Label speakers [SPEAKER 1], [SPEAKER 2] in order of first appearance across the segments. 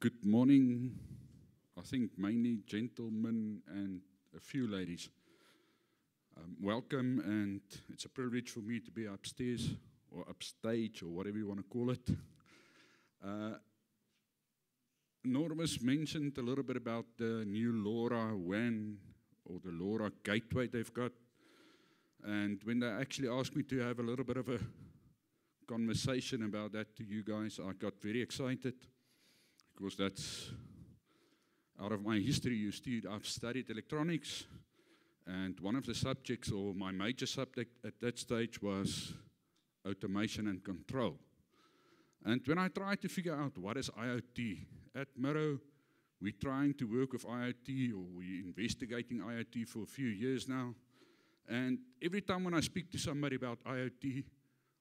[SPEAKER 1] Good morning. I think mainly gentlemen and a few ladies. Um, welcome, and it's a privilege for me to be upstairs or upstage or whatever you want to call it. Uh, Normus mentioned a little bit about the new LoRa WAN or the LoRa gateway they've got. And when they actually asked me to have a little bit of a conversation about that to you guys, I got very excited because that's out of my history. You studied, I've studied electronics, and one of the subjects, or my major subject at that stage, was automation and control. And when I tried to figure out what is IoT at MiRO, we're trying to work with IoT, or we're investigating IoT for a few years now. And every time when I speak to somebody about IoT,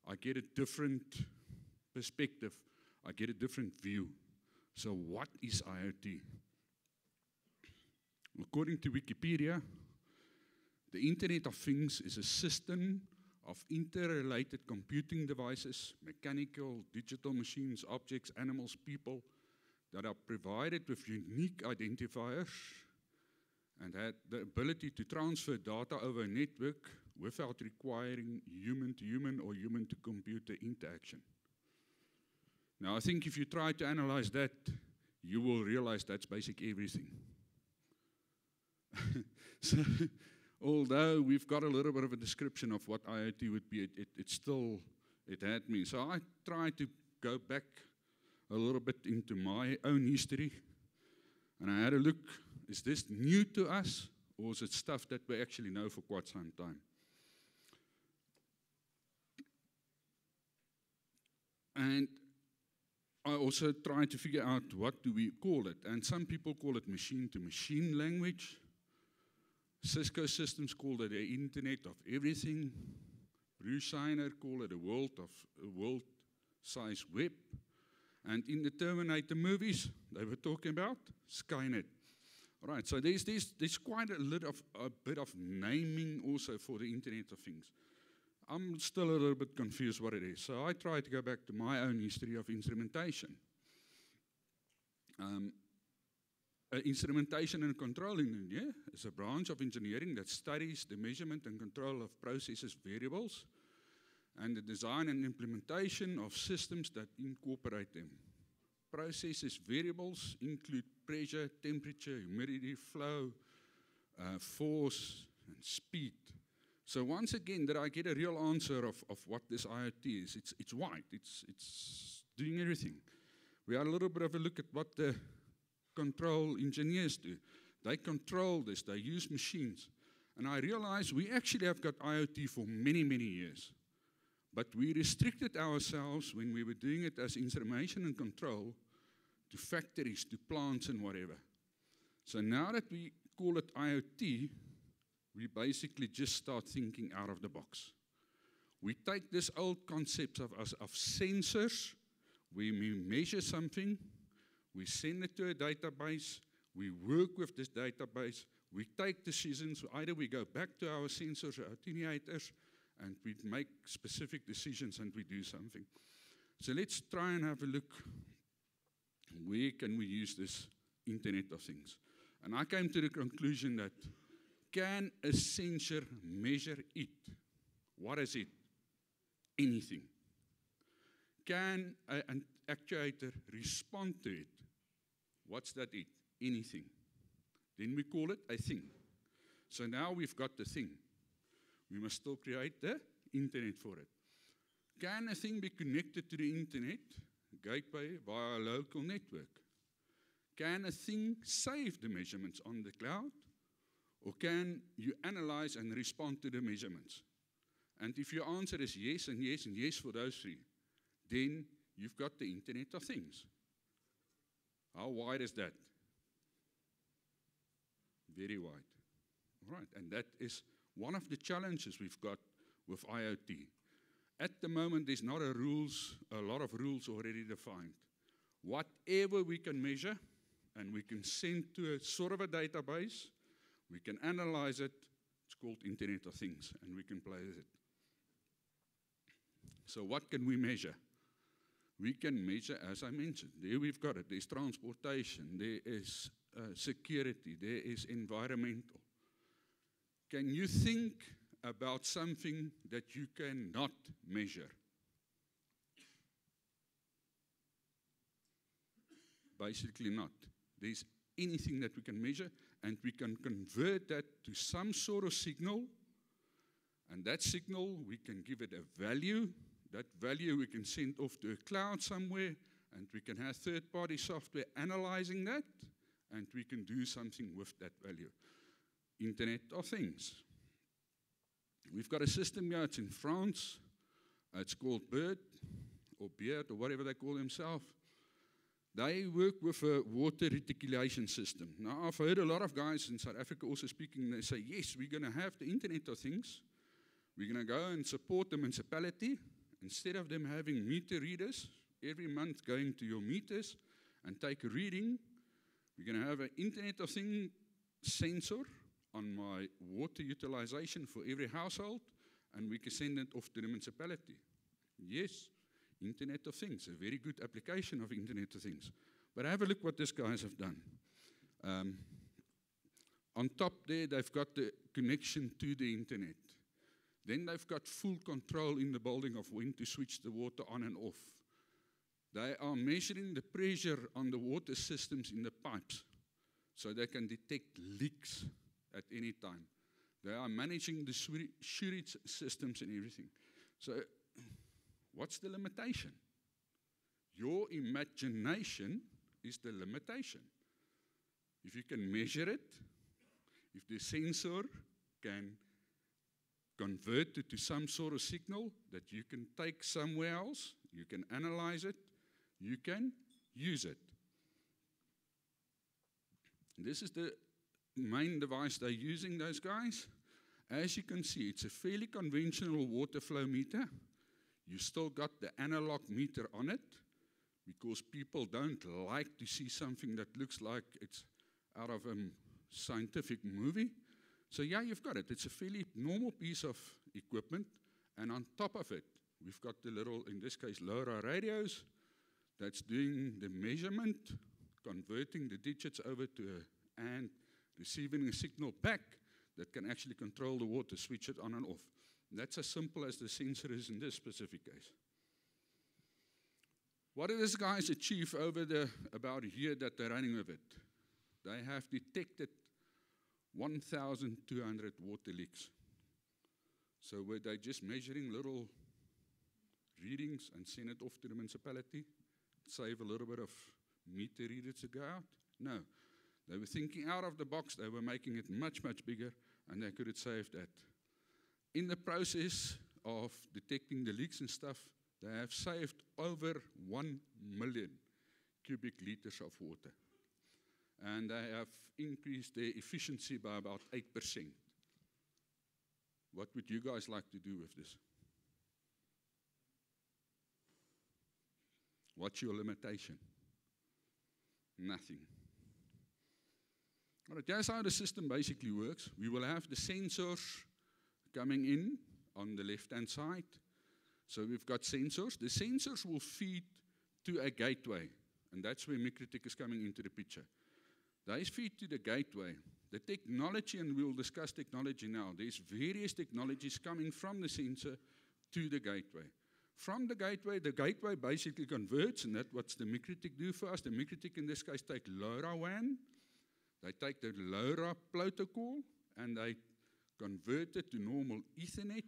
[SPEAKER 1] I get a different perspective. I get a different view. So, what is IoT? According to Wikipedia, the Internet of Things is a system of interrelated computing devices, mechanical, digital machines, objects, animals, people that are provided with unique identifiers and had the ability to transfer data over a network without requiring human to human or human to computer interaction. Now, I think if you try to analyze that, you will realize that's basically everything. so, although we've got a little bit of a description of what IoT would be, it, it, it still it had me. So I tried to go back a little bit into my own history, and I had a look: is this new to us, or is it stuff that we actually know for quite some time? And I also try to figure out what do we call it. And some people call it machine-to-machine language. Cisco Systems call it the Internet of Everything. Bruce Schneier called it a world of a world-size web. And in the Terminator movies, they were talking about Skynet. All right, so there's, there's, there's quite a, of, a bit of naming also for the Internet of Things. I'm still a little bit confused what it is. So I try to go back to my own history of instrumentation. Um, uh, instrumentation and control engineer is a branch of engineering that studies the measurement and control of processes variables and the design and implementation of systems that incorporate them. Processes variables include pressure, temperature, humidity, flow, uh, force, and speed. So once again, did I get a real answer of, of what this IoT is? It's, it's white. It's, it's doing everything. We had a little bit of a look at what the control engineers do. They control this. They use machines. And I realized we actually have got IoT for many, many years. But we restricted ourselves when we were doing it as instrumentation and control to factories, to plants, and whatever. So now that we call it IoT, we basically just start thinking out of the box. We take this old concept of, of sensors, we measure something, we send it to a database, we work with this database, we take decisions. Either we go back to our sensors or attenuators and we make specific decisions and we do something. So let's try and have a look. Where can we use this Internet of Things? And I came to the conclusion that can a sensor measure it? What is it? Anything. Can a, an actuator respond to it? What's that it? Anything. Then we call it a thing. So now we've got the thing. We must still create the internet for it. Can a thing be connected to the internet, gateway, via a local network? Can a thing save the measurements on the cloud? Or can you analyze and respond to the measurements? And if your answer is yes and yes and yes for those three, then you've got the Internet of Things. How wide is that? Very wide. All right, and that is one of the challenges we've got with IoT. At the moment, there's not a rules, a lot of rules already defined. Whatever we can measure and we can send to a sort of a database, we can analyze it. It's called Internet of Things, and we can play with it. So, what can we measure? we can measure, as I mentioned, there we've got it. There's transportation, there is uh, security, there is environmental. Can you think about something that you cannot measure? Basically, not. There's anything that we can measure, and we can convert that to some sort of signal. And that signal, we can give it a value. That value we can send off to a cloud somewhere, and we can have third party software analyzing that, and we can do something with that value. Internet of Things. We've got a system here, it's in France. Uh, it's called Bird or Beard or whatever they call themselves. They work with a water reticulation system. Now, I've heard a lot of guys in South Africa also speaking, they say, yes, we're going to have the Internet of Things. We're going to go and support the municipality. Instead of them having meter readers every month going to your meters and take a reading, we're going to have an Internet of Things sensor on my water utilization for every household, and we can send it off to the municipality. Yes, Internet of Things, a very good application of Internet of Things. But have a look what these guys have done. Um, on top there, they've got the connection to the internet. Then they've got full control in the building of when to switch the water on and off. They are measuring the pressure on the water systems in the pipes so they can detect leaks at any time. They are managing the sewage systems and everything. So, what's the limitation? Your imagination is the limitation. If you can measure it, if the sensor can convert it to some sort of signal that you can take somewhere else, you can analyze it, you can use it. This is the main device they're using, those guys. As you can see, it's a fairly conventional water flow meter. You still got the analog meter on it because people don't like to see something that looks like it's out of a scientific movie. So, yeah, you've got it. It's a fairly normal piece of equipment. And on top of it, we've got the little, in this case, LoRa radios that's doing the measurement, converting the digits over to a and receiving a signal back that can actually control the water, switch it on and off. That's as simple as the sensor is in this specific case. What did these guys achieve over the about a year that they're running with it? They have detected 1,200 water leaks. So were they just measuring little readings and send it off to the municipality? Save a little bit of meter readers to go out? No. They were thinking out of the box, they were making it much, much bigger, and they could have saved that. In the process of detecting the leaks and stuff, they have saved over 1 million cubic liters of water. And they have increased their efficiency by about 8%. What would you guys like to do with this? What's your limitation? Nothing. All right, that's how the system basically works. We will have the sensors coming in on the left-hand side. So we've got sensors. The sensors will feed to a gateway, and that's where MikroTik is coming into the picture. They feed to the gateway. The technology, and we'll discuss technology now, there's various technologies coming from the sensor to the gateway. From the gateway, the gateway basically converts, and that's what the MikroTik do for us. The MikroTik in this case take LoRaWAN, they take the LoRa protocol and they convert it to normal Ethernet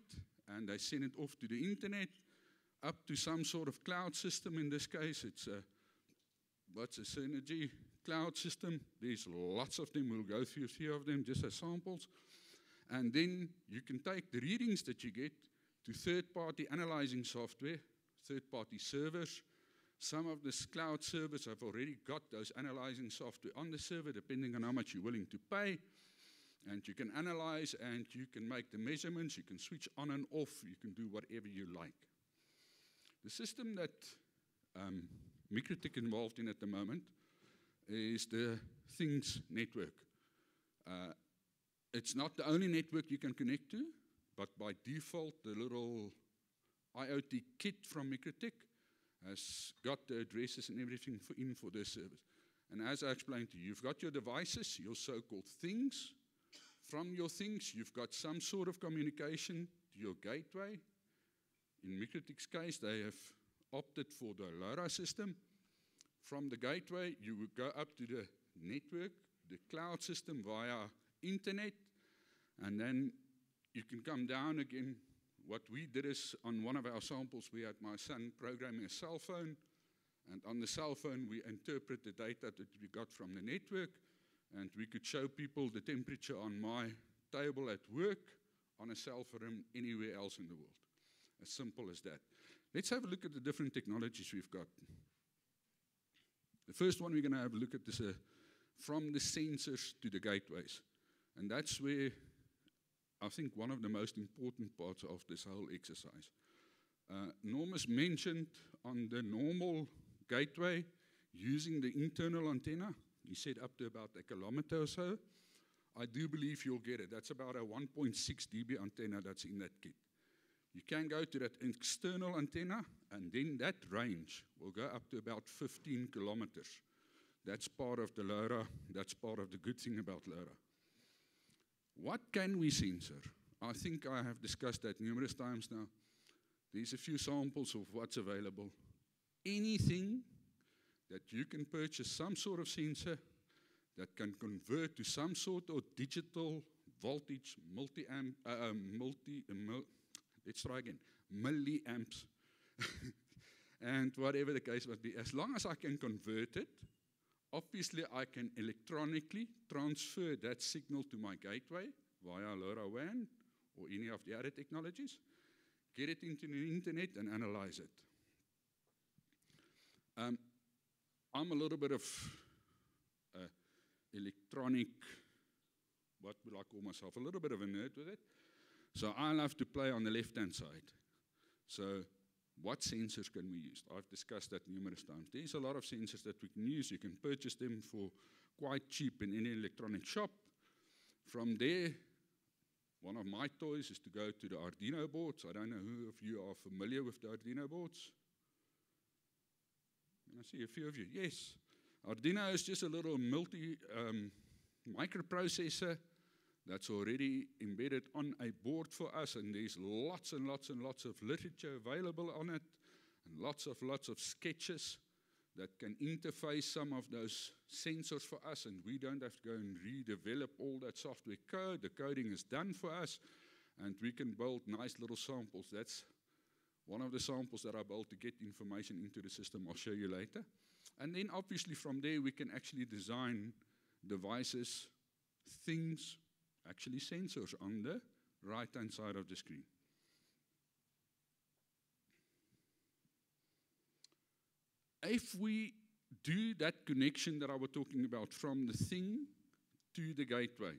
[SPEAKER 1] and they send it off to the internet up to some sort of cloud system. In this case, it's a what's a Synergy cloud system. There's lots of them. We'll go through a few of them just as samples. And then you can take the readings that you get to third party analyzing software, third party servers, some of the cloud servers have already got those analyzing software on the server, depending on how much you're willing to pay. And you can analyze and you can make the measurements, you can switch on and off, you can do whatever you like. The system that um, MikroTik involved in at the moment is the Things network. Uh, it's not the only network you can connect to, but by default, the little IoT kit from MikroTik has got the addresses and everything for, in for this service. And as I explained to you, you've got your devices, your so-called things. From your things, you've got some sort of communication to your gateway. In MikroTik's case, they have opted for the LoRa system. From the gateway, you would go up to the network, the cloud system via internet, and then you can come down again. What we did is on one of our samples, we had my son programming a cell phone, and on the cell phone, we interpret the data that we got from the network, and we could show people the temperature on my table at work on a cell phone anywhere else in the world. As simple as that. Let's have a look at the different technologies we've got. The first one we're going to have a look at is uh, from the sensors to the gateways. And that's where I think one of the most important parts of this whole exercise. Uh, Normus mentioned on the normal gateway using the internal antenna, he said up to about a kilometer or so. I do believe you'll get it. That's about a 1.6 dB antenna that's in that kit. You can go to that external antenna, and then that range will go up to about 15 kilometers. That's part of the LoRa. That's part of the good thing about LoRa. What can we censor? I think I have discussed that numerous times now. There's a few samples of what's available. Anything that you can purchase some sort of sensor that can convert to some sort of digital voltage multi-amp, uh, um, multi, uh, let's try again, milliamps, and whatever the case might be. As long as I can convert it, obviously I can electronically transfer that signal to my gateway via LoRaWAN or any of the other technologies, get it into the internet and analyze it. Um, I'm a little bit of uh, electronic, what would I call myself, a little bit of a nerd with it. So I love to play on the left-hand side. So what sensors can we use? I've discussed that numerous times. There's a lot of sensors that we can use. You can purchase them for quite cheap in any electronic shop. From there, one of my toys is to go to the Arduino boards. I don't know who of you are familiar with the Arduino boards. I see a few of you. Yes. Arduino is just a little multi um, microprocessor that's already embedded on a board for us, and there's lots and lots and lots of literature available on it, and lots of lots of sketches that can interface some of those sensors for us, and we don't have to go and redevelop all that software code. The coding is done for us, and we can build nice little samples. That's one of the samples that I built to get information into the system. I'll show you later. And then obviously from there we can actually design devices, things, actually sensors on the right-hand side of the screen. If we do that connection that I was talking about from the thing to the gateway,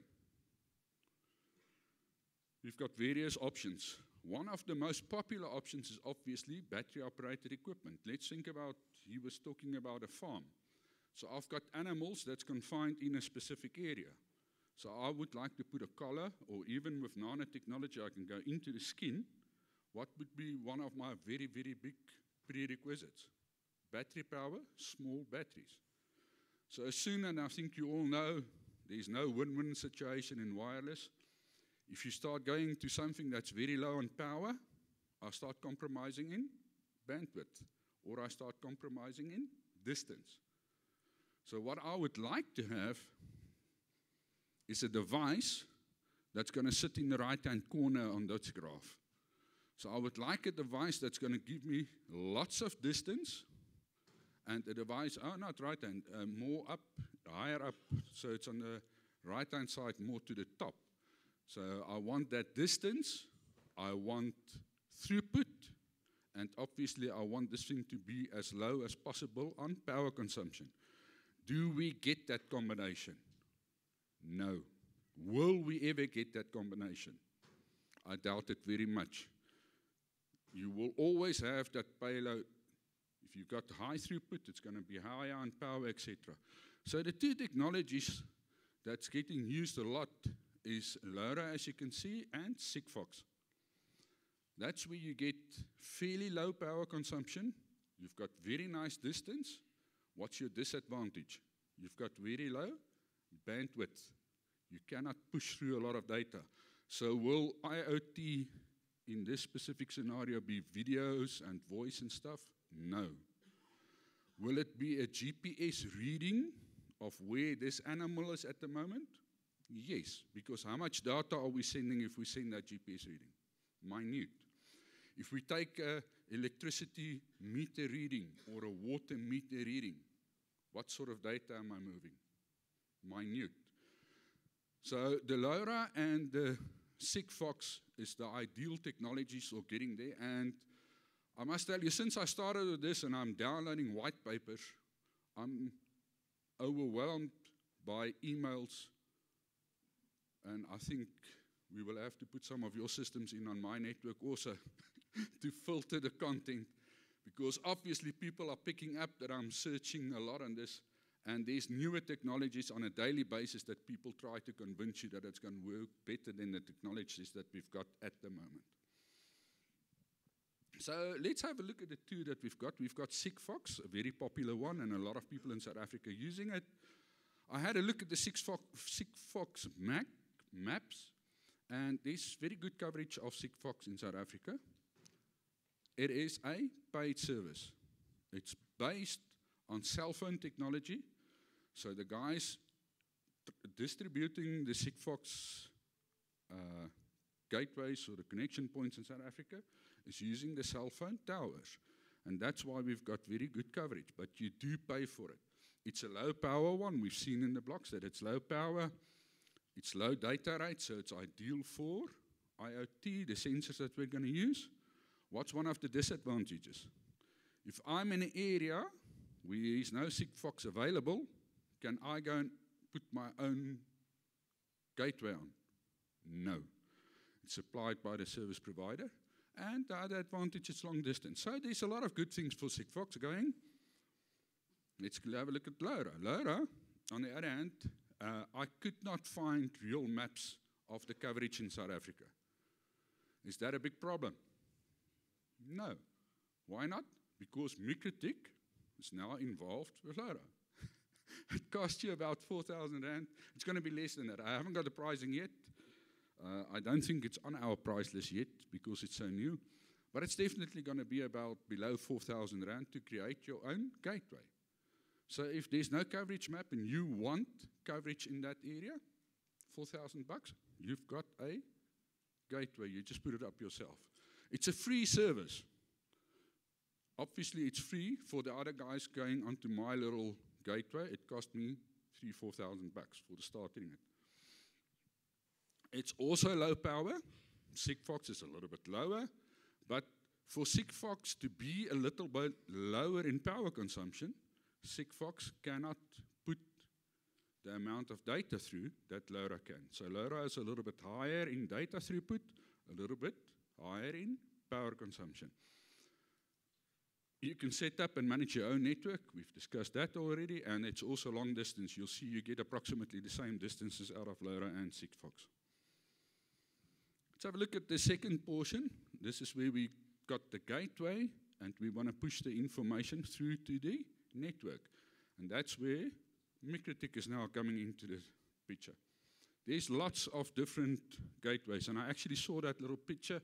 [SPEAKER 1] we've got various options. One of the most popular options is obviously battery operated equipment. Let's think about, he was talking about a farm. So I've got animals that's confined in a specific area. So I would like to put a collar, or even with nanotechnology, I can go into the skin. What would be one of my very, very big prerequisites? Battery power, small batteries. So as soon, and I think you all know, there's no win-win situation in wireless. If you start going to something that's very low on power, I start compromising in bandwidth, or I start compromising in distance. So what I would like to have is a device that's going to sit in the right-hand corner on this graph. So I would like a device that's going to give me lots of distance and a device, oh, not right-hand, uh, more up, higher up, so it's on the right-hand side more to the top. So I want that distance, I want throughput, and obviously I want this thing to be as low as possible on power consumption. Do we get that combination? No. Will we ever get that combination? I doubt it very much. You will always have that payload. If you've got high throughput, it's going to be higher on power, etc. So the two technologies that's getting used a lot is LoRa, as you can see, and Sigfox. That's where you get fairly low power consumption, You've got very nice distance. What's your disadvantage? You've got very low bandwidth. You cannot push through a lot of data. So will IoT in this specific scenario be videos and voice and stuff? No. Will it be a GPS reading of where this animal is at the moment? Yes, because how much data are we sending if we send that GPS reading? Minute. If we take electricity meter reading or a water meter reading, what sort of data am I moving? Minute. So the LoRa and the Sigfox is the ideal technologies for getting there. And I must tell you, since I started with this and I'm downloading white papers, I'm overwhelmed by emails. And I think we will have to put some of your systems in on my network also to filter the content because obviously people are picking up that I'm searching a lot on this and there's newer technologies on a daily basis that people try to convince you that it's going to work better than the technologies that we've got at the moment. So let's have a look at the two that we've got. We've got Sigfox, a very popular one, and a lot of people in South Africa using it. I had a look at the Sigfox, Sigfox Mac, maps, and there's very good coverage of Sigfox in South Africa. It is a paid service. It's based on cell phone technology. So the guys distributing the Sigfox uh, gateways or the connection points in South Africa is using the cell phone towers. And that's why we've got very good coverage, but you do pay for it. It's a low power one. We've seen in the blocks that it's low power, it's low data rate, so it's ideal for IoT, the sensors that we're going to use. What's one of the disadvantages? If I'm in an area where there is no Sigfox available, can I go and put my own gateway on? No. It's supplied by the service provider. And the other advantage is long distance. So there's a lot of good things for Sigfox going. Let's have a look at LoRa. LoRa, on the other hand, uh, I could not find real maps of the coverage in South Africa. Is that a big problem? No. Why not? Because MikroTik is now involved with LoRa. it costs you about 4,000 Rand. It's going to be less than that. I haven't got the pricing yet. Uh, I don't think it's on our price list yet because it's so new. But it's definitely going to be about below 4,000 Rand to create your own gateway. So if there's no coverage map and you want coverage in that area, 4,000 bucks, you've got a gateway. You just put it up yourself. It's a free service. Obviously, it's free for the other guys going onto my little gateway. It cost me three, 4,000 bucks for the starting it. It's also low power. Sigfox is a little bit lower, but for Sigfox to be a little bit lower in power consumption, Sigfox cannot put the amount of data through that LoRa can. So LoRa is a little bit higher in data throughput, a little bit higher in power consumption. You can set up and manage your own network. We've discussed that already, and it's also long distance. You'll see you get approximately the same distances out of LoRa and Sigfox. Let's have a look at the second portion. This is where we got the gateway, and we want to push the information through to the network. And that's where MikroTik is now coming into the picture. There's lots of different gateways, and I actually saw that little picture,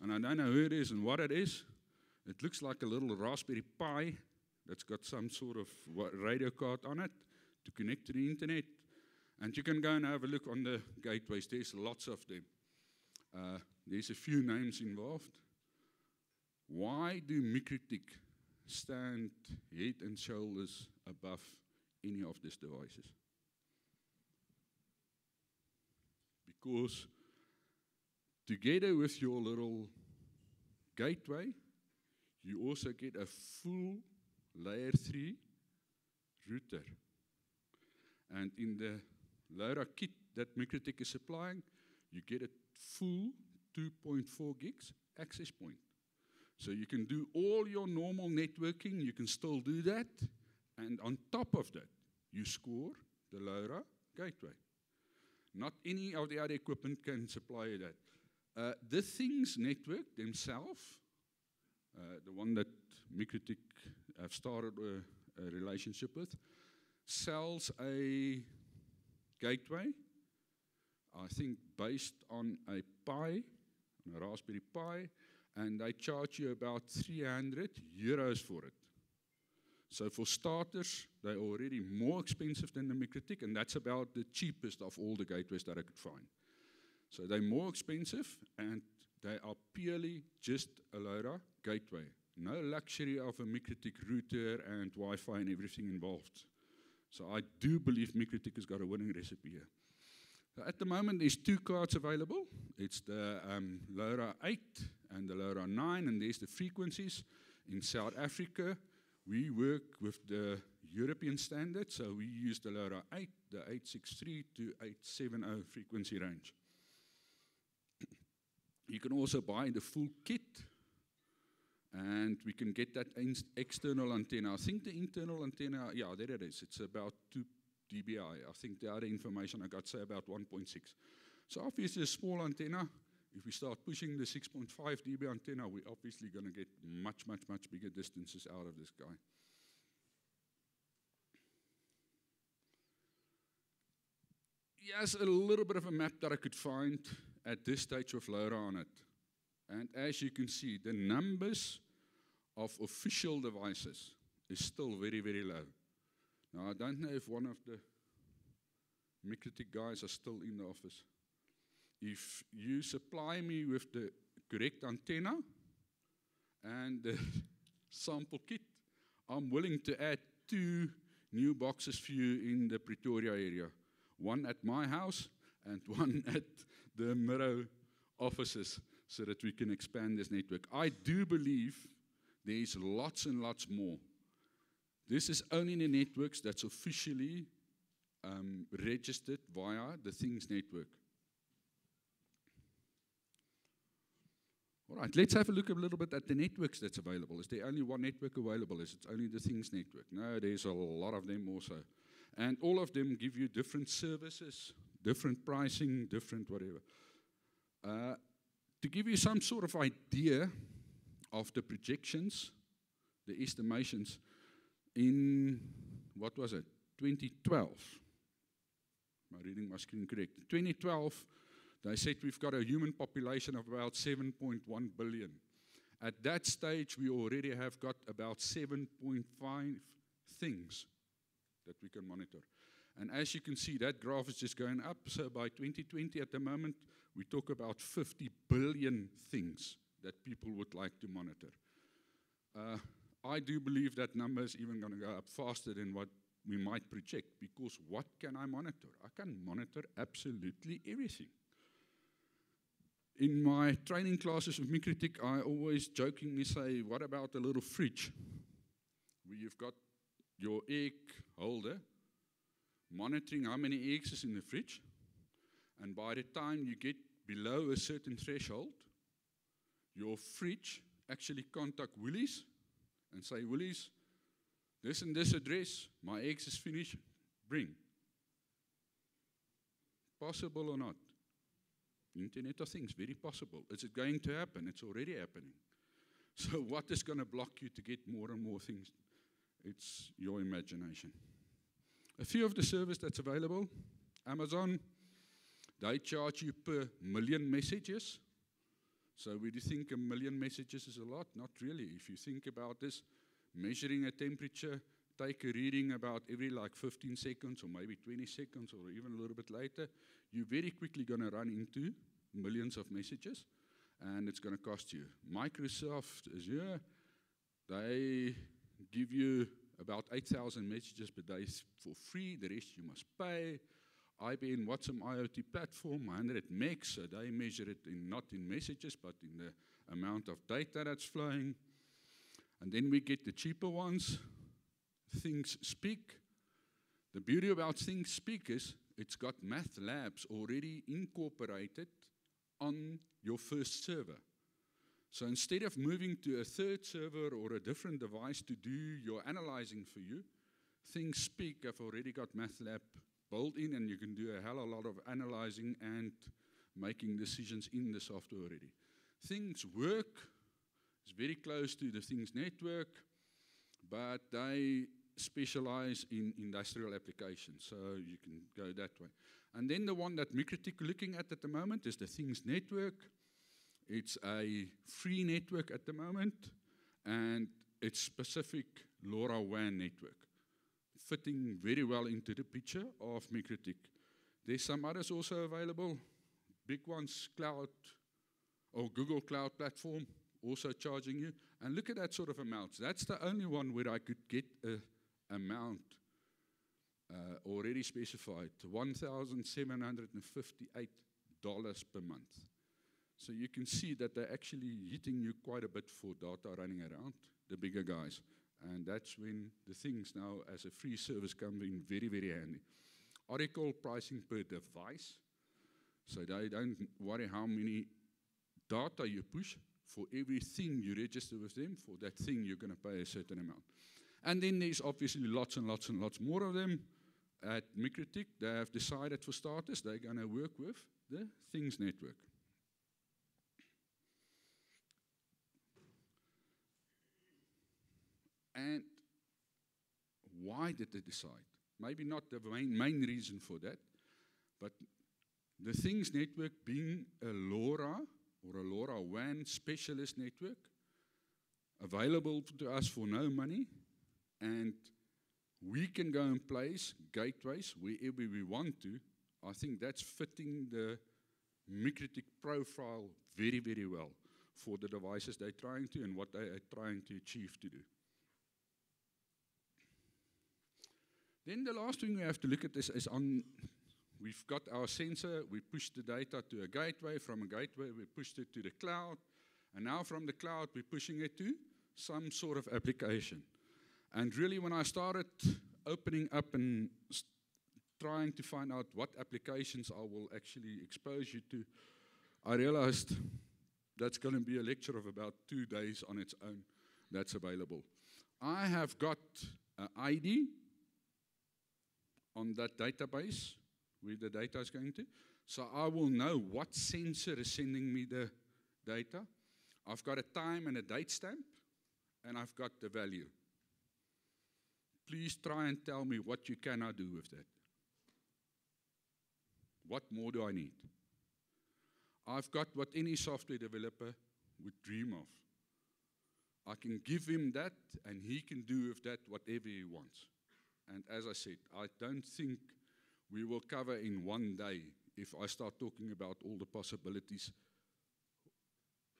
[SPEAKER 1] and I don't know who it is and what it is. It looks like a little Raspberry Pi that's got some sort of radio card on it to connect to the internet. And you can go and have a look on the gateways. There's lots of them. Uh, there's a few names involved. Why do MikroTik stand head and shoulders above any of these devices. Because together with your little gateway, you also get a full layer 3 router. And in the LoRa kit that MikroTik is supplying, you get a full 2.4 gigs access point. So you can do all your normal networking, you can still do that. And on top of that, you score the LoRa gateway. Not any of the other equipment can supply that. Uh, the things network themselves, uh, the one that MikroTik have started a, a relationship with, sells a gateway, I think based on a Pi, on a Raspberry Pi, and they charge you about 300 euros for it. So for starters, they're already more expensive than the MikroTik, and that's about the cheapest of all the gateways that I could find. So they're more expensive, and they are purely just a LoRa gateway. No luxury of a MikroTik router and Wi-Fi and everything involved. So I do believe MikroTik has got a winning recipe here. At the moment, there's two cards available. It's the um, LoRa 8 and the LoRa 9, and there's the frequencies. In South Africa, we work with the European standard, so we use the LoRa 8, the 863 to 870 frequency range. You can also buy the full kit and we can get that external antenna. I think the internal antenna, yeah, there it is. It's about 2 dBi. I think the other information I got say about 1.6. So obviously a small antenna, if we start pushing the 6.5 dB antenna, we're obviously going to get much, much, much bigger distances out of this guy. Yes, a little bit of a map that I could find at this stage with LoRa on it. And as you can see, the numbers of official devices is still very, very low. Now, I don't know if one of the MikroTik guys are still in the office. If you supply me with the correct antenna and the sample kit, I'm willing to add two new boxes for you in the Pretoria area. One at my house and one at the MiRO offices so that we can expand this network. I do believe there's lots and lots more. This is only the networks that's officially um, registered via the Things network. All right, let's have a look a little bit at the networks that's available. Is there only one network available? Is it only the Things network? No, there's a lot of them also. And all of them give you different services, different pricing, different whatever. Uh, to give you some sort of idea of the projections, the estimations, in what was it, 2012. Am I reading my screen correct? 2012, they said we've got a human population of about 7.1 billion. At that stage, we already have got about 7.5 things that we can monitor. And as you can see, that graph is just going up. So by 2020, at the moment, we talk about 50 billion things that people would like to monitor. Uh, I do believe that number is even going to go up faster than what we might project because what can I monitor? I can monitor absolutely everything. In my training classes with MikroTik, I always jokingly say, what about a little fridge where you've got your egg holder monitoring how many eggs is in the fridge and by the time you get below a certain threshold, your fridge actually contact Woolies and say, Woolies, this and this address, my eggs is finished, bring. Possible or not? Internet of Things, very possible. Is it going to happen? It's already happening. So, what is going to block you to get more and more things? It's your imagination. A few of the service that's available Amazon, they charge you per million messages. So, would you think a million messages is a lot? Not really. If you think about this, measuring a temperature, take a reading about every like 15 seconds or maybe 20 seconds or even a little bit later, you're very quickly going to run into millions of messages and it's going to cost you. Microsoft Azure, they give you about 8,000 messages per day for free, the rest you must pay. IBM Watson IoT platform, 100 megs, so they measure it in, not in messages, but in the amount of data that's flowing. And then we get the cheaper ones, ThingSpeak. The beauty about ThingSpeak is it's got math labs already incorporated on your first server. So instead of moving to a third server or a different device to do your analyzing for you, ThingSpeak have already got MATLAB built in, and you can do a hell of a lot of analyzing and making decisions in the software already. Things work It's very close to the Things Network, but they specialize in industrial applications, so you can go that way. And then the one that MikroTik looking at at the moment is the Things Network. It's a free network at the moment, and it's specific LoRaWAN network, fitting very well into the picture of MikroTik. There's some others also available, big ones, cloud or Google Cloud Platform, also charging you. And look at that sort of amounts. That's the only one where I could get a amount uh, already specified, $1,758 per month. So you can see that they're actually hitting you quite a bit for data running around, the bigger guys. And that's when the things now as a free service come in very, very handy. Oracle pricing per device. So they don't worry how many data you push. For everything you register with them, for that thing you're going to pay a certain amount. And then there's obviously lots and lots and lots more of them. At MikroTik, they have decided for starters they're going to work with the Things Network. And why did they decide? Maybe not the main, main reason for that, but the Things Network being a LoRa or a LoRaWAN specialist network available to us for no money, and we can go and place gateways wherever we want to. I think that's fitting the MikroTik profile very, very well for the devices they're trying to and what they are trying to achieve to do. Then the last thing we have to look at is, is on, we've got our sensor, we push the data to a gateway, from a gateway we pushed it to the cloud, and now from the cloud we're pushing it to some sort of application. And really when I started opening up and trying to find out what applications I will actually expose you to, I realized that's going to be a lecture of about two days on its own that's available. I have got an ID on that database where the data is going to. So I will know what sensor is sending me the data. I've got a time and a date stamp, and I've got the value. Please try and tell me what you cannot do with that. What more do I need? I've got what any software developer would dream of. I can give him that, and he can do with that whatever he wants. And as I said, I don't think we will cover in one day if I start talking about all the possibilities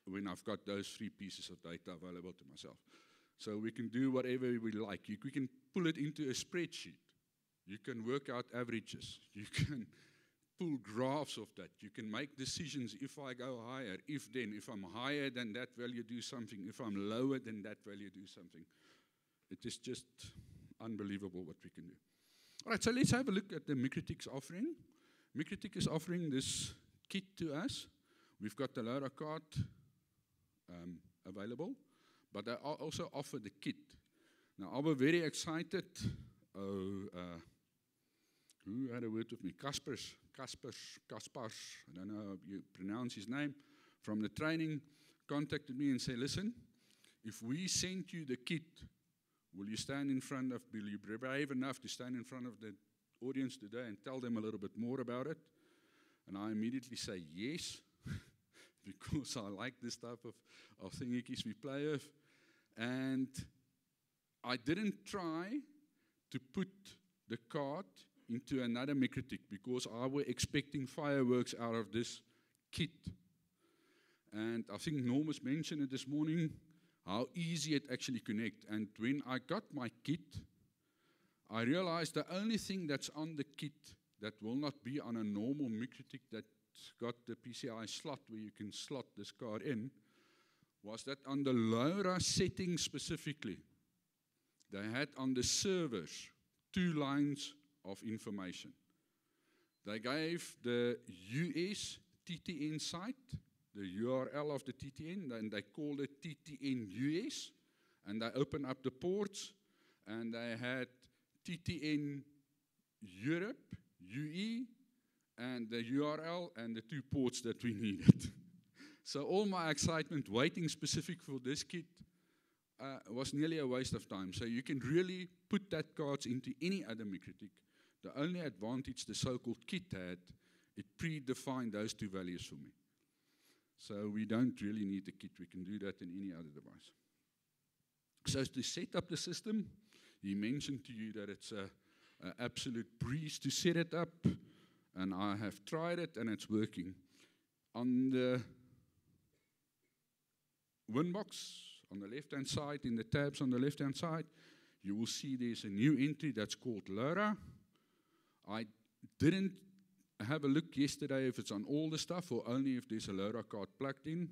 [SPEAKER 1] when I've got those three pieces of data available to myself. So we can do whatever we like. We can pull it into a spreadsheet. You can work out averages. You can pull graphs of that. You can make decisions if I go higher, if then, if I'm higher than that value, do something. If I'm lower than that value, do something. It is just unbelievable what we can do. All right, so let's have a look at the MikroTik's offering. MikroTik is offering this kit to us. We've got the LoRa card um, available, but they also offer the kit. Now, I was very excited. Oh, uh, who had a word with me? Kaspers, Kaspers, Kaspars, I don't know how you pronounce his name, from the training, contacted me and said, listen, if we send you the kit Will you stand in front of, will you be brave enough to stand in front of the audience today and tell them a little bit more about it? And I immediately say yes, because I like this type of, of thingies we play with. And I didn't try to put the card into another MikroTik because I was expecting fireworks out of this kit. And I think Normus mentioned it this morning how easy it actually connect. And when I got my kit, I realized the only thing that's on the kit that will not be on a normal MikroTik that's got the PCI slot where you can slot this card in, was that on the LoRa setting specifically, they had on the servers two lines of information. They gave the US TTN site the URL of the TTN, and they called it TTN US, and they opened up the ports, and they had TTN Europe, UE, and the URL and the two ports that we needed. So all my excitement waiting specific for this kit uh, was nearly a waste of time. So you can really put that cards into any other MikroTik. The only advantage the so-called kit had, it predefined those two values for me. So we don't really need the kit. We can do that in any other device. So to set up the system, he mentioned to you that it's a, absolute breeze to set it up, and I have tried it and it's working. On the Winbox, on the left-hand side, in the tabs on the left-hand side, you will see there's a new entry that's called LoRa. I didn't have a look yesterday if it's on all the stuff or only if there's a LoRa card plugged in.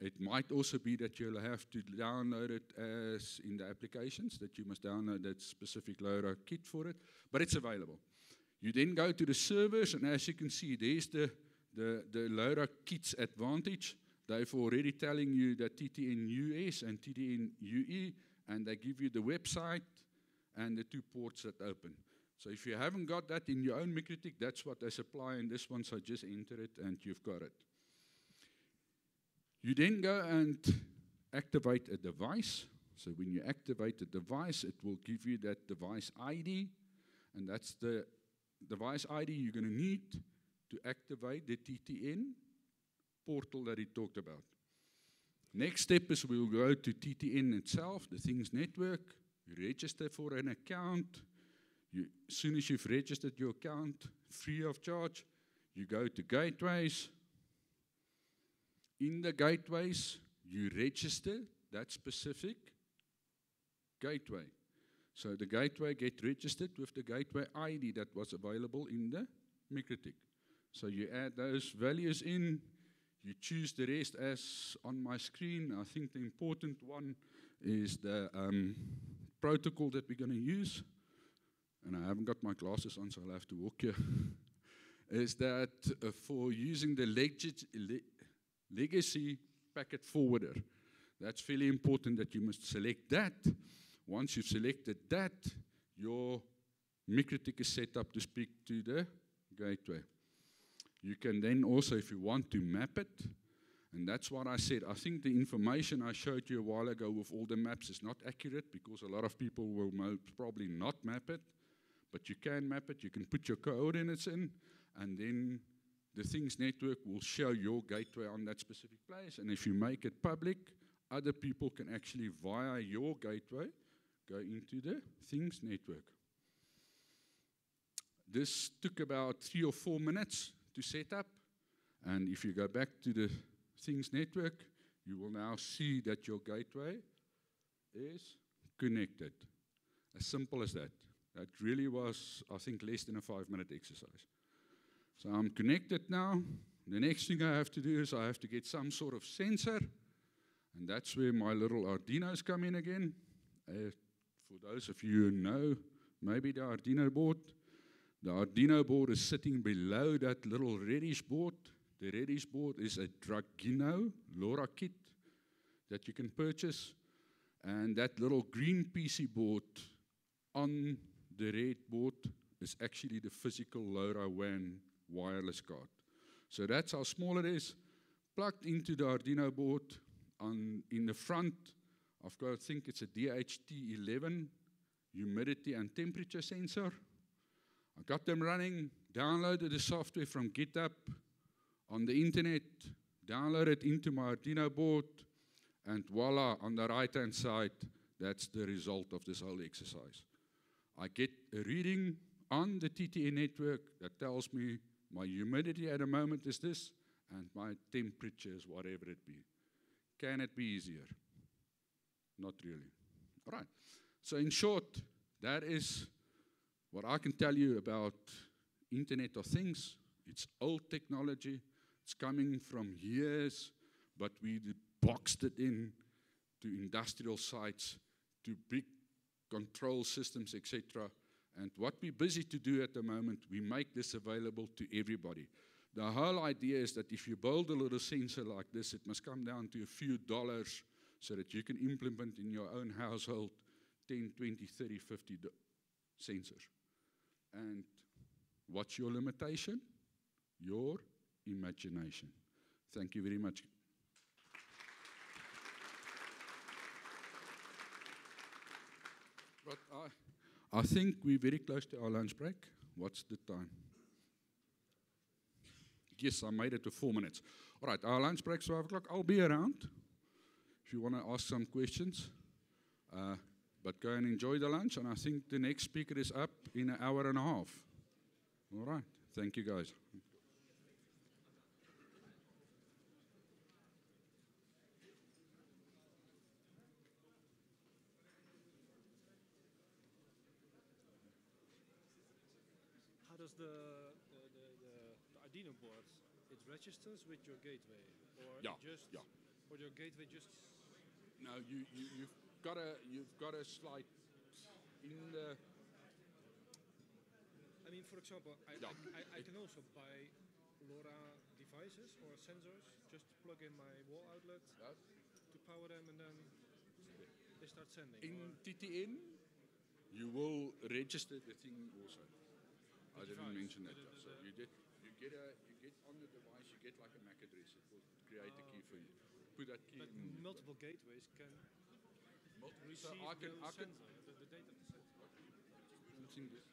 [SPEAKER 1] It might also be that you'll have to download it as in the applications, that you must download that specific LoRa kit for it, but it's available. You then go to the servers, and as you can see, there's the, the, the LoRa kit's advantage. They've already telling you that TTN US and TTN UE, and they give you the website and the two ports that open. So if you haven't got that in your own MikroTik, that's what they supply in this one, so just enter it and you've got it. You then go and activate a device. So when you activate the device, it will give you that device ID, and that's the device ID you're going to need to activate the TTN portal that he talked about. Next step is we'll go to TTN itself, the Things Network, you register for an account. You, as soon as you've registered your account, free of charge, you go to gateways. In the gateways, you register that specific gateway. So the gateway get registered with the gateway ID that was available in the MikroTik. So you add those values in, you choose the rest as on my screen. I think the important one is the um, protocol that we're going to use. And I haven't got my glasses on, so I'll have to walk here. is that uh, for using the le legacy packet forwarder, that's fairly important that you must select that. Once you've selected that, your MikroTik is set up to speak to the gateway. You can then also, if you want to map it, and that's what I said. I think the information I showed you a while ago with all the maps is not accurate because a lot of people will probably not map it, but you can map it. You can put your coordinates in, and then the Things Network will show your gateway on that specific place. And if you make it public, other people can actually, via your gateway, go into the Things Network. This took about three or four minutes to set up. And if you go back to the Things network, you will now see that your gateway is connected. As simple as that. That really was, I think, less than a five minute exercise. So I'm connected now. The next thing I have to do is I have to get some sort of sensor. And that's where my little Arduinos come in again. Uh, for those of you who know, maybe the Arduino board, the Arduino board is sitting below that little reddish board. The reddish board is a Dragino LoRa kit that you can purchase. And that little green PC board on the red board is actually the physical LoRa WAN wireless card. So that's how small it is. Plugged into the Arduino board. On, in the front, I've got, I think it's a DHT11 humidity and temperature sensor. I got them running, downloaded the software from GitHub on the internet, downloaded it into my Arduino board, and voila, on the right hand side, that's the result of this whole exercise. I get a reading on the TTN network that tells me my humidity at the moment is this, and my temperature is whatever it be. Can it be easier? Not really. All right. So, in short, that is what I can tell you about Internet of Things, it's old technology. It's coming from years, but we boxed it in to industrial sites, to big control systems, etc. And what we're busy to do at the moment, we make this available to everybody. The whole idea is that if you build a little sensor like this, it must come down to a few dollars so that you can implement in your own household 10, 20, 30, 50 sensors. And what's your limitation? Your imagination. Thank you very much. But I, I think we're very close to our lunch break. What's the time? Yes, I made it to four minutes. All right, our lunch break's 5 o'clock. I'll be around if you want to ask some questions. Uh, but go and enjoy the lunch. And I think the next speaker is up in an hour and a half. All right. Thank you, guys.
[SPEAKER 2] Does the, the, the, the, Arduino board, it registers with your gateway? Or
[SPEAKER 1] Yeah,
[SPEAKER 2] just,
[SPEAKER 1] yeah.
[SPEAKER 2] Or your gateway just,
[SPEAKER 1] No, you, you, you've got a you've got a slide in the
[SPEAKER 2] I mean, for example, I,
[SPEAKER 1] Yeah,
[SPEAKER 2] I, I, I can also buy LoRa devices or sensors, just plug in my wall outlet to power them and then they start sending.
[SPEAKER 1] in
[SPEAKER 2] or
[SPEAKER 1] TTN. You will register the thing also. I didn't mention that.
[SPEAKER 2] the-
[SPEAKER 1] So you get you get a you get on the device you get like a MAC address. It will create a ah, key for you. Put that key
[SPEAKER 2] but
[SPEAKER 1] in.
[SPEAKER 2] multiple gateways can
[SPEAKER 1] Multiple-
[SPEAKER 2] receive
[SPEAKER 1] so I can
[SPEAKER 2] the
[SPEAKER 1] I can
[SPEAKER 2] the, the data of the sensor.
[SPEAKER 1] using this.